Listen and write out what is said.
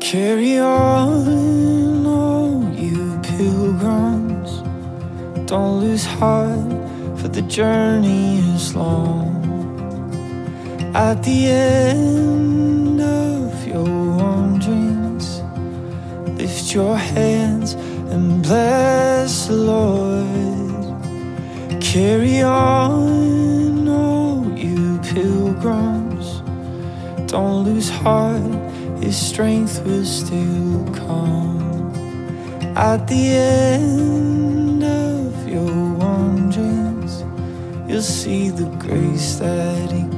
Carry on, all you pilgrims. Don't lose heart, for the journey is long. At the end of your wanderings, lift your hands and bless the Lord. Carry on, all you pilgrims. Don't lose heart, His strength will still come. At the end of your wanderings, you'll see the grace that He.